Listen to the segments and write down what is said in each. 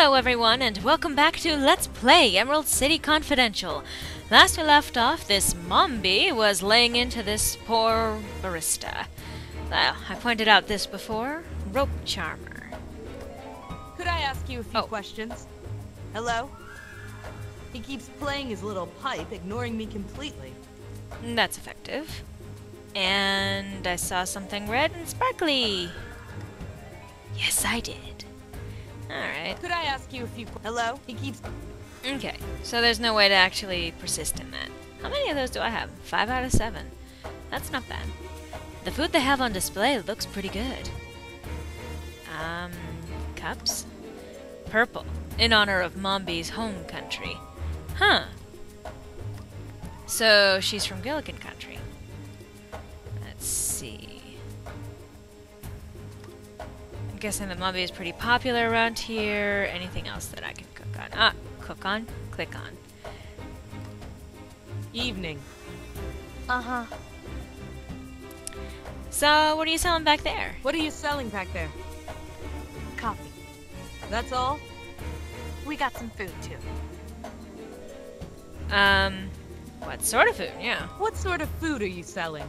Hello everyone and welcome back to Let's Play Emerald City Confidential. Last we left off, this Mombi was laying into this poor barista. Well, I pointed out this before. Rope charmer. Could I ask you a few Oh. questions? Hello? He keeps playing his little pipe, ignoring me completely. That's effective. And I saw something red and sparkly. Yes, I did. Alright. Could I ask you a few Hello? He keeps Okay, so there's no way to actually persist in that. How many of those do I have? Five out of seven. That's not bad. The food they have on display looks pretty good. Um, cups? Purple, in honor of Mombi's home country. Huh. So she's from Gillikin country. I'm guessing that Mummy is pretty popular around here. Anything else that I can cook on? Ah, cook on, click on. evening. Uh-huh. So, what are you selling back there? What are you selling back there? Coffee. That's all? We got some food too. Um, what sort of food? Yeah. What sort of food are you selling?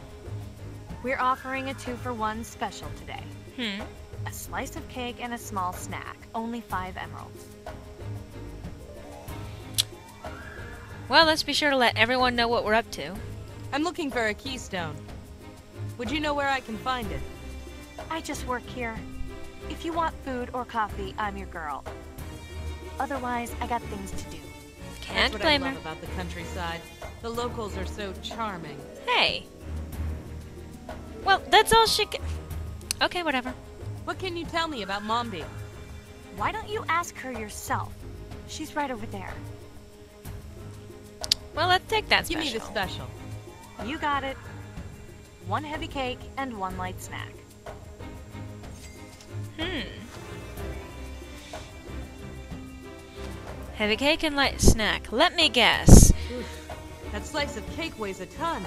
We're offering a two for one special today. Hmm. A slice of cake and a small snack. Only five emeralds. Well, let's be sure to let everyone know what we're up to. I'm looking for a keystone. Would you know where I can find it? I just work here. If you want food or coffee, I'm your girl. Otherwise, I got things to do. Can't That's what blame I her. love about the countryside. The locals are so charming. Hey. Well, that's all she. Ca- okay, whatever. What can you tell me about Mombi? Why don't you ask her yourself? She's right over there. Well, let's take that Give special. me the special. You got it. One heavy cake and one light snack. Hmm. Heavy cake and light snack. Let me guess. Oof. That slice of cake weighs a ton.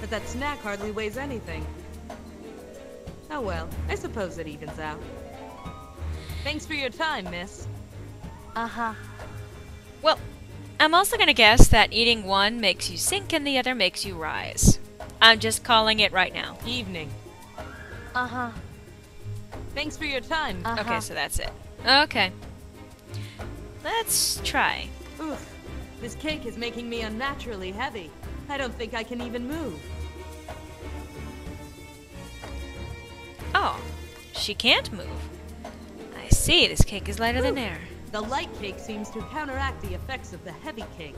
But that snack hardly weighs anything. Oh well, I suppose it evens out. Thanks for your time, miss. Uh-huh. Well, I'm also gonna guess that eating one makes you sink and the other makes you rise. I'm just calling it right now. Evening. Uh-huh. Thanks for your time. Uh-huh. Okay, so that's it. Okay. Let's try. Oof. This cake is making me unnaturally heavy. I don't think I can even move. Oh, she can't move. I see, this cake is lighter than air. The light cake seems to counteract the effects of the heavy cake.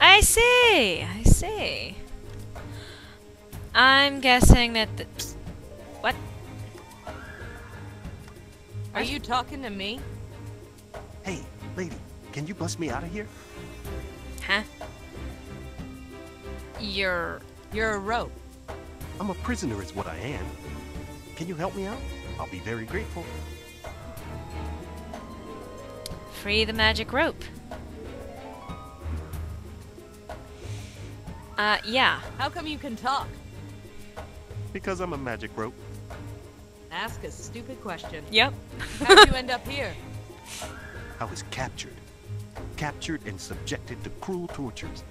I see, I see. I'm guessing that the. What? Are you talking to me? Hey, lady, can you bust me out of here? Huh? You're. You're a rope. I'm a prisoner, is what I am. Can you help me out? I'll be very grateful. Free the magic rope. Uh, yeah. How come you can talk? Because I'm a magic rope. Ask a stupid question. Yep. How'd you end up here? I was captured. Captured and subjected to cruel tortures.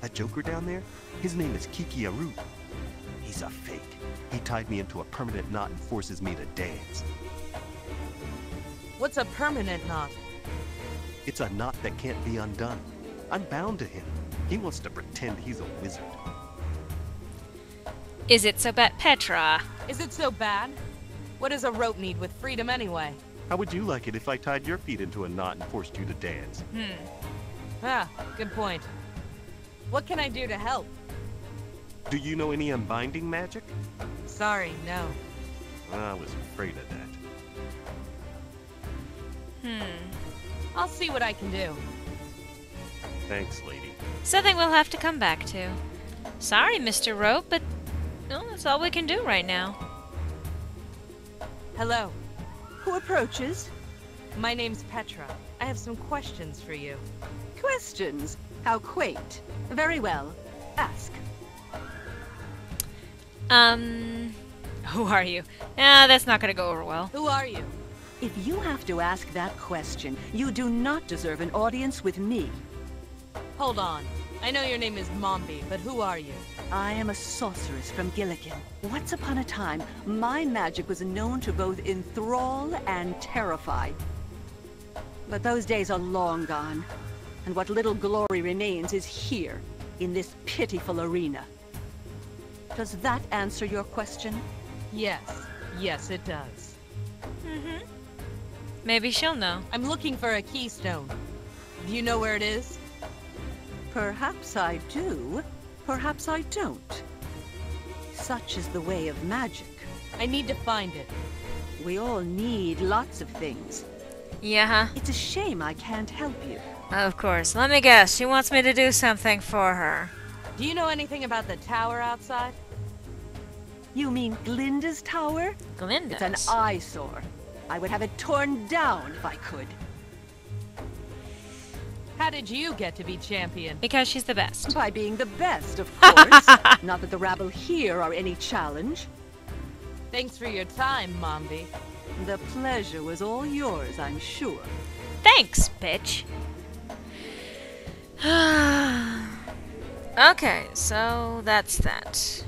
That joker down there, his name is Kiki Aru. He's a fake. He tied me into a permanent knot and forces me to dance. What's a permanent knot? It's a knot that can't be undone. I'm bound to him. He wants to pretend he's a wizard. Is it so bad, Petra? Is it so bad? What does a rope need with freedom anyway? How would you like it if I tied your feet into a knot and forced you to dance? Hmm. Ah, good point. What can I do to help? Do you know any unbinding magic? Sorry, no. I was afraid of that. Hmm. I'll see what I can do. Thanks, lady. Something we'll have to come back to. Sorry, Mr. Rope, but no, that's all we can do right now. Hello. Who approaches? My name's Petra. I have some questions for you. Questions? How quaint. Very well. Ask. Um, Who are you? Ah, that's not gonna go over well. Who are you? If you have to ask that question, you do not deserve an audience with me. Hold on. I know your name is Mombi, but who are you? I am a sorceress from Gillikin. Once upon a time, my magic was known to both enthrall and terrify. But those days are long gone, and what little glory remains is here, in this pitiful arena. Does that answer your question? Yes. Yes, it does. Mm-hmm. Maybe she'll know. I'm looking for a keystone. Do you know where it is? Perhaps I do, perhaps I don't. Such is the way of magic. I need to find it. We all need lots of things. Yeah, It's a shame I can't help you. of course. Let me guess. She wants me to do something for her. Do you know anything about the tower outside? You mean Glinda's tower? Glinda. It's an eyesore. I would have it torn down if I could. How did you get to be champion? Because she's the best. By being the best, of course. Not that the rabble here are any challenge. Thanks for your time, Mombi. The pleasure was all yours, I'm sure. Thanks, bitch. Ah. Okay, so that's that.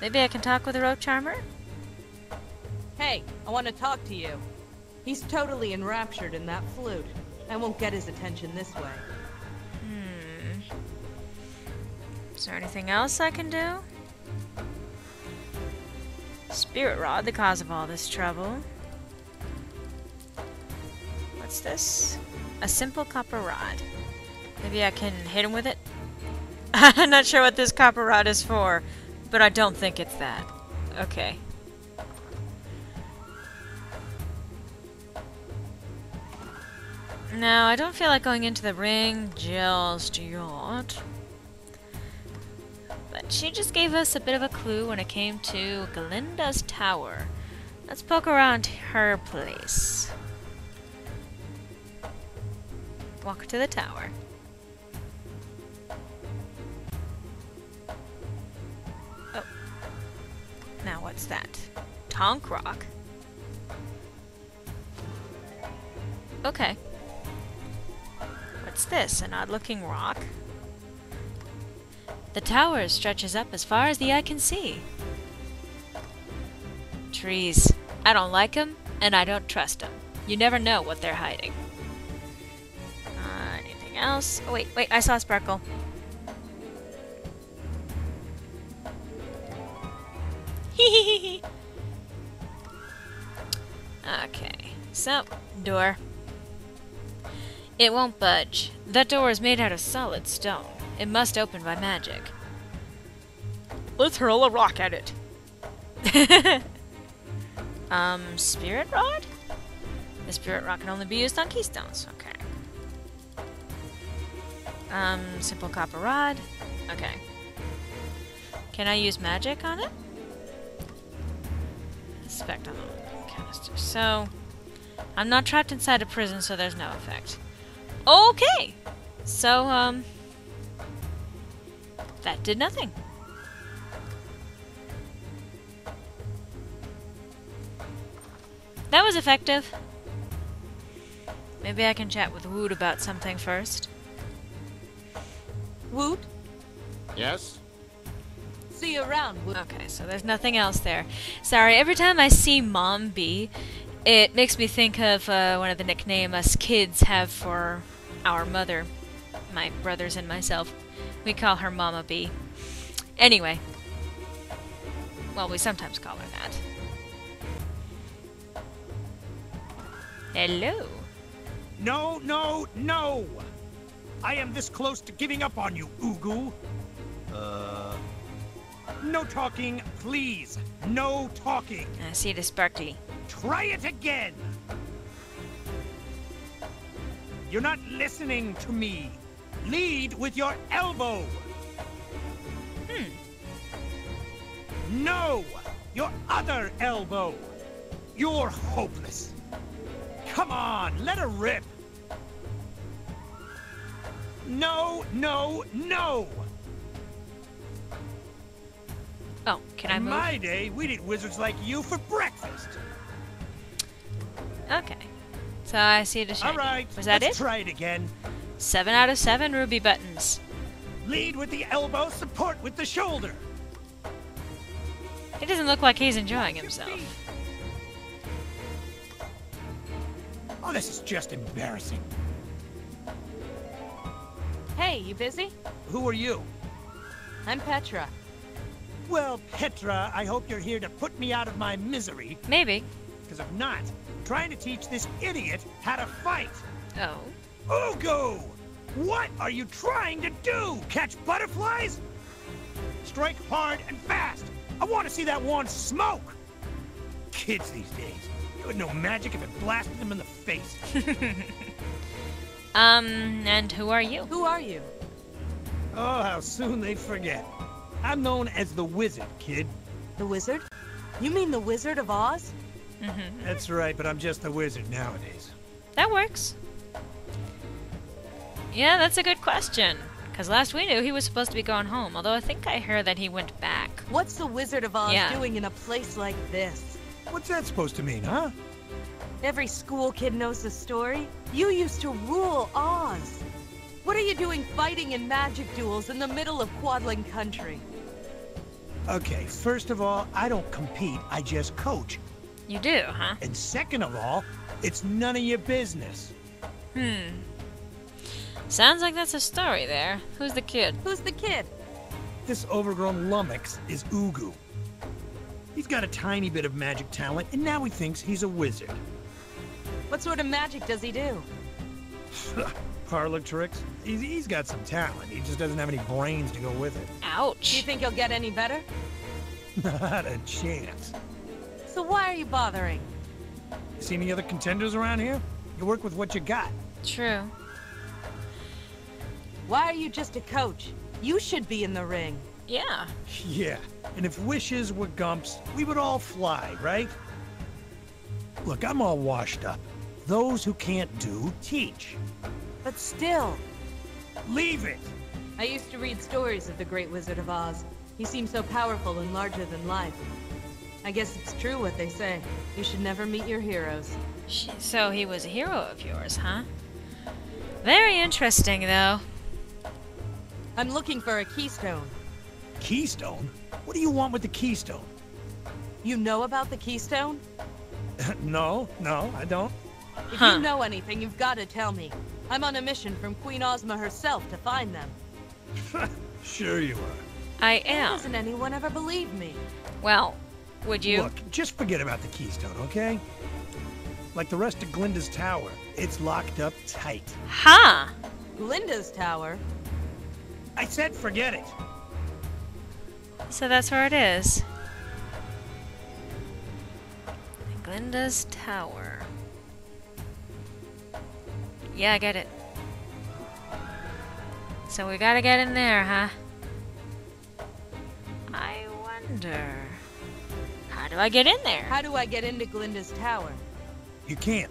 Maybe I can talk with the rope charmer? Hey, I want to talk to you. He's totally enraptured in that flute. I won't get his attention this way. Hmm. Is there anything else I can do? Spirit Rod, the cause of all this trouble. What's this? A simple copper rod. Maybe I can hit him with it? I'm not sure what this copper rod is for, but I don't think it's that. Okay. No, I don't feel like going into the ring just yet. But she just gave us a bit of a clue when it came to Galinda's tower. Let's poke around her place. Walk to the tower. What's that? Tonk Rock. Okay. What's this? An odd looking rock? The tower stretches up as far as the eye can see. Trees. I don't like them, and I don't trust them. You never know what they're hiding. Uh, anything else? Oh, wait, wait, I saw a sparkle. Okay, so, door. It won't budge. That door is made out of solid stone. It must open by magic. Let's hurl a rock at it. um, spirit rod? The spirit rod can only be used on keystones. Okay. Um, simple copper rod. Okay. Can I use magic on it? Spect So, I'm not trapped inside a prison, so there's no effect. Okay! So, um... That did nothing. That was effective. Maybe I can chat with Woot about something first. Woot, Yes? See you around, Okay, so there's nothing else there. Sorry, every time I see Mom B, it makes me think of uh, one of the nickname us kids have for our mother, my brothers and myself. We call her Mama B. Anyway. Well, we sometimes call her that. Hello. No, no, no! I am this close to giving up on you, Ugu. Uh. No talking, please. No talking. I see the sparkly. Try it again. You're not listening to me. Lead with your elbow. Hmm. No! Your other elbow! You're hopeless. Come on, let her rip. No, no, no! Oh, can I In move? my day, we'd eat wizards like you for breakfast. Okay. So I see the shiny. All right, Was that let's it? try it again. Seven out of seven ruby buttons. Lead with the elbow, support with the shoulder. He doesn't look like he's enjoying himself. Oh, this is just embarrassing. Hey, you busy? Who are you? I'm Petra. Well, Petra, I hope you're here to put me out of my misery, Maybe. because if not, I'm trying to teach this idiot how to fight. Oh. Ugu! What are you trying to do? Catch butterflies? Strike hard and fast. I want to see that wand smoke. Kids these days, they would know magic if it blasted them in the face. Um, and who are you? Who are you? Oh, how soon they forget. I'm known as the Wizard, kid. The wizard? You mean the Wizard of Oz? Mm-hmm. That's right, but I'm just the wizard nowadays. That works. Yeah, that's a good question. Because last we knew, he was supposed to be going home. Although I think I heard that he went back. What's the Wizard of Oz Yeah. doing in a place like this? What's that supposed to mean, huh? Every school kid knows the story. You used to rule Oz. What are you doing fighting in magic duels in the middle of Quadling country? Okay, first of all, I don't compete, I just coach. You do, huh? And second of all, it's none of your business. Hmm. Sounds like that's a story there. Who's the kid? Who's the kid? This overgrown lummox is Ugu. He's got a tiny bit of magic talent, and now he thinks he's a wizard. What sort of magic does he do? Parlor tricks? He's, he's got some talent, he just doesn't have any brains to go with it. Ouch. Do you think he'll get any better? Not a chance. So why are you bothering? See any other contenders around here? You work with what you got. True. Why are you just a coach? You should be in the ring. Yeah. Yeah, and if wishes were gumps, we would all fly, right? Look, I'm all washed up. Those who can't do, teach. But still, Leave it! I used to read stories of the Great Wizard of Oz. He seemed so powerful and larger than life. I guess it's true what they say. You should never meet your heroes. Sh- So he was a hero of yours, huh? Very interesting, though. I'm looking for a keystone. Keystone? What do you want with the keystone? You know about the keystone? no, no, I don't. If Huh. you know anything, you've got to tell me. I'm on a mission from Queen Ozma herself to find them. Sure you are. I Why am. doesn't anyone ever believe me? Well, would you? Look, just forget about the keystone, okay? Like the rest of Glinda's tower, it's locked up tight. Ha! Glinda's tower? I said forget it. So that's where it is. Glinda's Tower. Yeah, I get it. So we gotta get in there, huh? I wonder. How do I get in there? How do I get into Glinda's tower? You can't.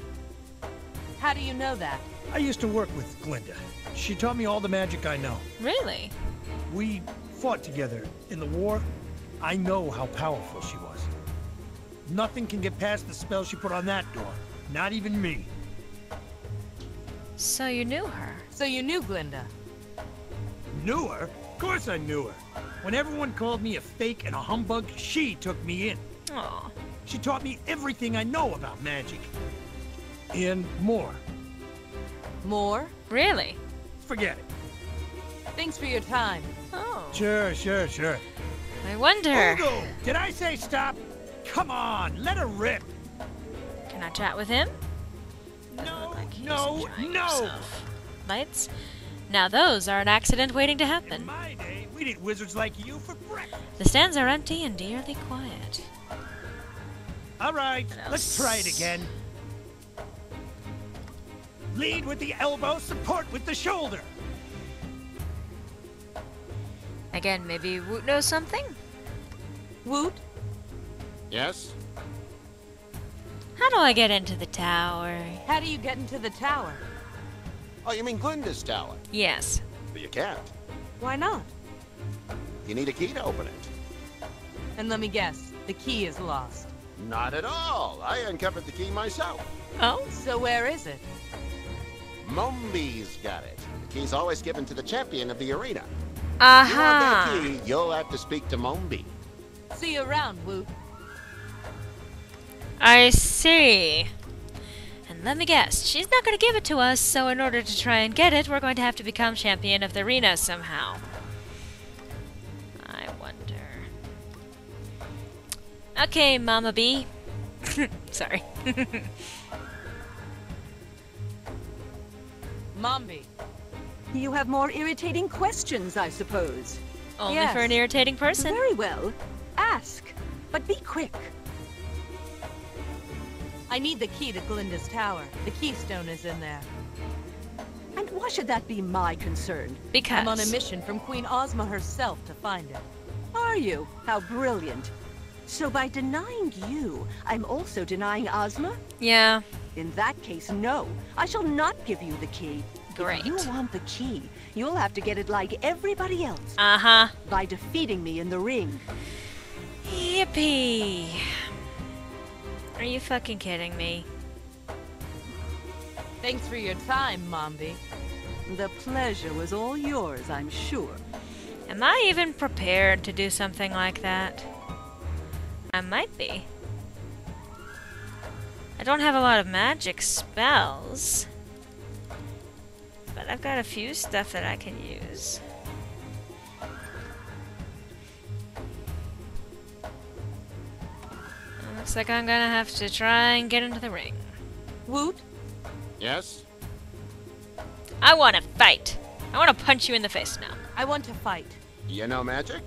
How do you know that? I used to work with Glinda. She taught me all the magic I know. Really? We fought together in the war. I know how powerful she was. Nothing can get past the spell she put on that door. Not even me. So you knew her? So you knew Glinda. Knew her? Of course I knew her. When everyone called me a fake and a humbug, she took me in. Aw. She taught me everything I know about magic. And more. More? Really? Forget it. Thanks for your time. Oh. Sure, sure, sure. I wonder. Ugu, did I say stop? Come on, let her rip. Can I chat with him? No, Like no, no. himself. Lights? Now those are an accident waiting to In happen. my day, we'd wizards like you for breakfast. The stands are empty and eerily quiet. All right, let's try it again. Lead with the elbow, support with the shoulder. Again, maybe Woot knows something? Woot? Yes? How do I get into the tower? How do you get into the tower? Oh, you mean Glinda's tower? Yes. But you can't. Why not? You need a key to open it. And let me guess, the key is lost. Not at all. I uncovered the key myself. Oh? So where is it? Mombi's got it. The key's always given to the champion of the arena. You want Aha! that key, you'll have to speak to Mombi. See you around, Woot. I see. And let me guess, she's not going to give it to us, so in order to try and get it, we're going to have to become champion of the arena somehow. I wonder. Okay, Mama B. Sorry. Mombi. You have more irritating questions, I suppose. Only Yes. for an irritating person. Very well. Ask. But be quick. I need the key to Glinda's tower. The keystone is in there. And why should that be my concern? Because. I'm on a mission from Queen Ozma herself to find it. Are you? How brilliant. So by denying you, I'm also denying Ozma? Yeah. In that case, no. I shall not give you the key. Great. If you want the key, you'll have to get it like everybody else. Uh huh. By defeating me in the ring. Yippee. Are you fucking kidding me? Thanks for your time, Mombi. The pleasure was all yours, I'm sure. Am I even prepared to do something like that? I might be. I don't have a lot of magic spells. But I've got a few stuff that I can use. Looks like I'm gonna have to try and get into the ring. Woot, Yes? I wanna fight! I wanna punch you in the face now. I want to fight. You know magic?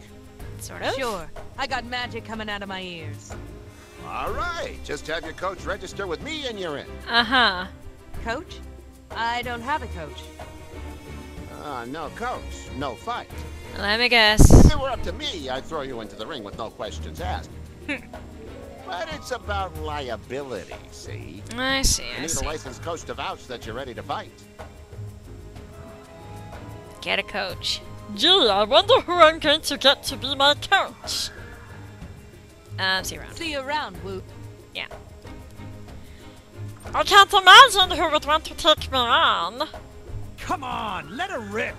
Sort of? Sure. I got magic coming out of my ears. All right. Just have your coach register with me and you're in. Uh huh. Coach? I don't have a coach. Ah, no coach, no fight. Let me guess. If it were up to me, I'd throw you into the ring with no questions asked. but it's about liability, see? I see, I You I need a licensed coach to vouch that you're ready to fight. Get a coach. Gee, I wonder who I'm going to get to be my coach. Um, see you around. See you around, Woot. Yeah. I can't imagine who would want to take me on. Come on, let her rip.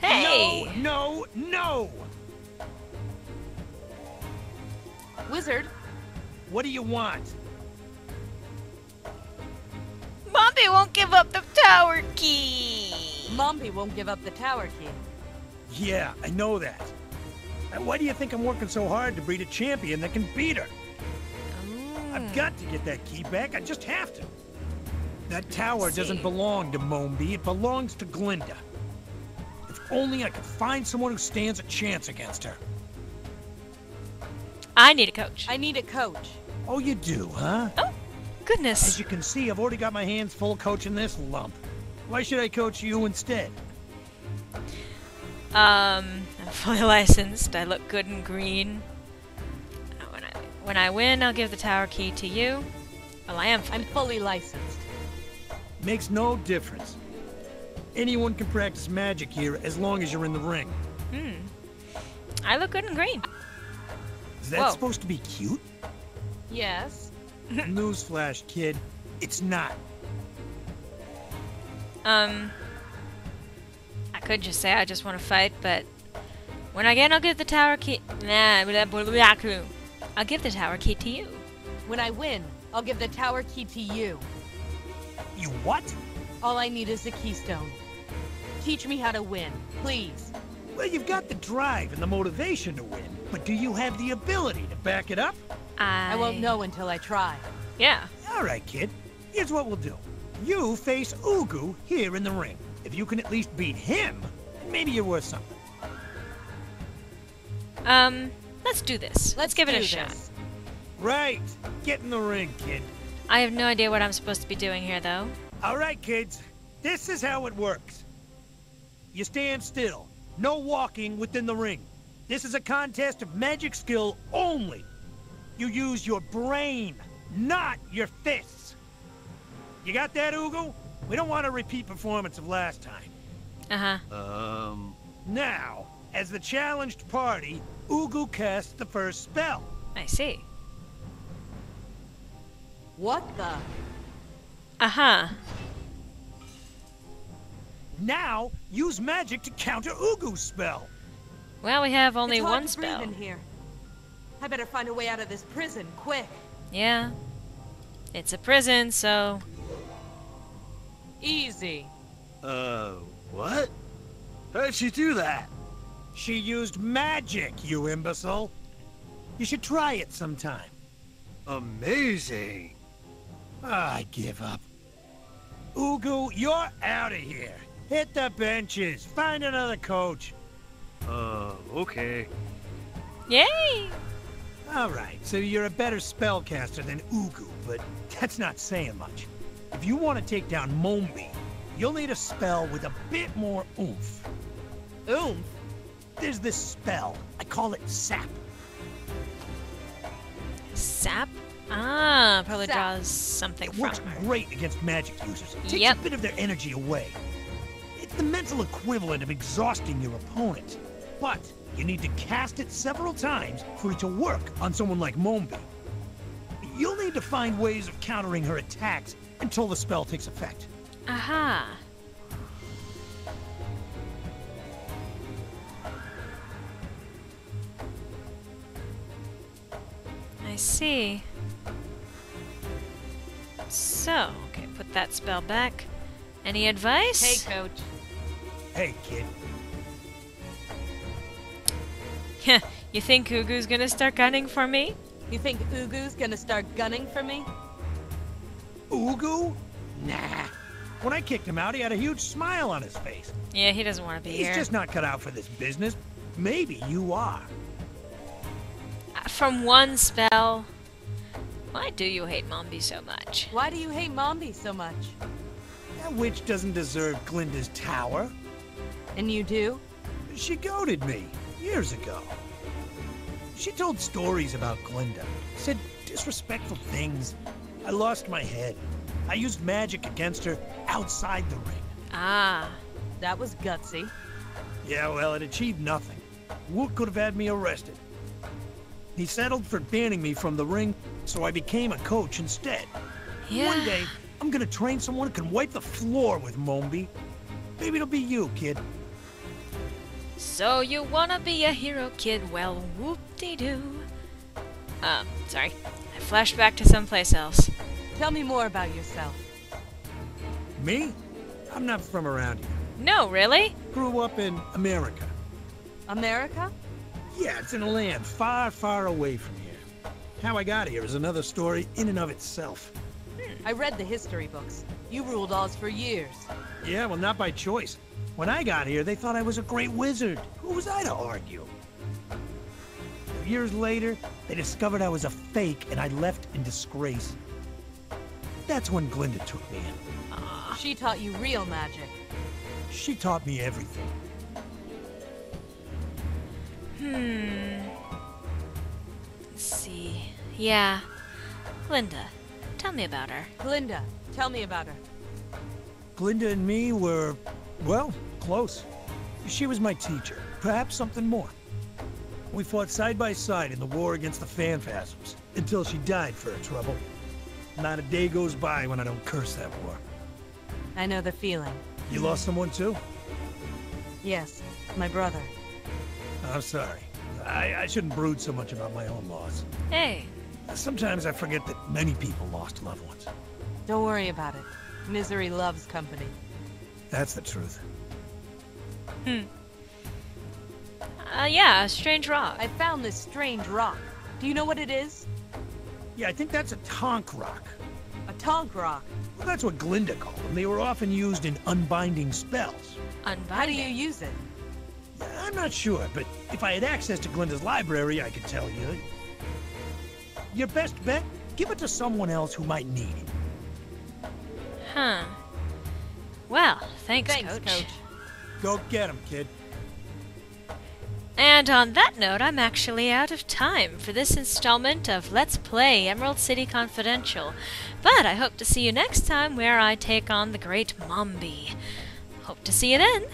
Hey! No, no, no. Wizard, What do you want? Mommy won't give up the tower key! Mombi won't give up the tower key. Yeah, I know that. And why do you think I'm working so hard to breed a champion that can beat her? Mm. I've got to get that key back. I just have to. That tower doesn't belong to Mombi. It belongs to Glinda. If only I could find someone who stands a chance against her. I need a coach. I need a coach. Oh, you do, huh? As Goodness. As you can see, I've already got my hands full coaching this lump. Why should I coach you instead? Um, I'm fully licensed. I look good in green. Uh, When I, when I win, I'll give the tower key to you. Well, I am. I'm fully licensed. Makes no difference. Anyone can practice magic here as long as you're in the ring. Hmm. I look good in green. Is that Whoa. supposed to be cute? Yes. Newsflash, kid. It's not. Um, I could just say I just want to fight, but when I get, I'll give the tower key. Nah, blah, blah, blah, blah. I'll give the tower key to you. When I win, I'll give the tower key to you. You what? All I need is the keystone. Teach me how to win, please. Well, you've got the drive and the motivation to win, but do you have the ability to back it up? I, I won't know until I try. Yeah. All right, kid. Here's what we'll do. You face Ugu here in the ring. If you can at least beat him, then maybe you're worth something. Um, let's do this. Let's, give it do a shot. Right. Get in the ring, kid. I have no idea what I'm supposed to be doing here, though. All right, kids. This is how it works. You stand still. No walking within the ring. This is a contest of magic skill only. You use your brain, not your fists. You got that, Ugu? We don't want a repeat performance of last time. Uh huh. Um, Now, As the challenged party, Ugu casts the first spell. I see. What the? Uh-huh. Now, use magic to counter Ugu's spell. Well, we have only it's hard one to breathe spell. in here. I better find a way out of this prison, quick. Yeah. It's a prison, so... Easy. Uh, what? How'd she do that? She used magic, you imbecile. You should try it sometime. Amazing. I give up. Ugu, you're out of here. Hit the benches. Find another coach. Uh, okay. Yay! All right, so you're a better spellcaster than Ugu, but that's not saying much. If you want to take down Mombi, you'll need a spell with a bit more oomph. Oomph. There's this spell. I call it Sap. Sap? Ah, probably Sap. draws something It from works her. great against magic users. It takes Yep. a bit of their energy away. It's the mental equivalent of exhausting your opponent. But you need to cast it several times for it to work on someone like Mombi. You'll need to find ways of countering her attacks until the spell takes effect. Aha. I see. So, okay, put that spell back. Any advice? Hey, coach. Hey, kid. you think Ugu's gonna start gunning for me? You think Ugu's gonna start gunning for me? Ugu? Nah. When I kicked him out, he had a huge smile on his face. Yeah, he doesn't want to be He's here. just not cut out for this business. Maybe you are. Uh, From one spell. Why do you hate Mombi so much? Why do you hate Mombi so much? That witch doesn't deserve Glinda's tower. And you do? She goaded me years ago. She told stories about Glinda, said disrespectful things. I lost my head. I used magic against her outside the ring. Ah, That was gutsy. Yeah, well, it achieved nothing. Woot could have had me arrested. He settled for banning me from the ring, so I became a coach instead. yeah. One day, I'm gonna train someone who can wipe the floor with Mombi. Maybe it'll be you, kid. So you wanna be a hero, kid? Well, whoop-de-doo. Um, sorry. I flashed back to someplace else. Tell me more about yourself. Me? I'm not from around here. No, really? Grew up in America. America? Yeah, it's in a land far, far away from here. How I got here is another story in and of itself. I read the history books. You ruled Oz for years. Yeah, well, not by choice. When I got here, they thought I was a great wizard. Who was I to argue? Years later, they discovered I was a fake and I left in disgrace. That's when Glinda took me in. She taught you real magic. She taught me everything. Hmm. Let's see. Yeah. Linda, tell me about her. Glinda, tell me about her. Glinda and me were, well, close. She was my teacher, perhaps something more. We fought side by side in the war against the Phanfasms, until she died for her trouble. Not a day goes by when I don't curse that war. I know the feeling. You lost someone too? Yes, my brother. I'm sorry. I, I shouldn't brood so much about my own loss. Hey, Sometimes I forget that many people lost loved ones. Don't worry about it. Misery loves company. That's the truth. Hmm. uh, yeah, a strange rock. I found this strange rock. Do you know what it is? Yeah, I think that's a Tonk rock. A tonk rock. Well, that's what Glinda called them. They were often used in unbinding spells. Unbinding. How do you use it? I'm not sure, but if I had access to Glinda's library, I could tell you. Your best bet? Give it to someone else who might need it. Huh. Well, thanks, Thanks, coach. Go get him, kid. And on that note, I'm actually out of time for this installment of Let's Play Emerald City Confidential. But I hope to see you next time where I take on the great Mombi. Hope to see you then.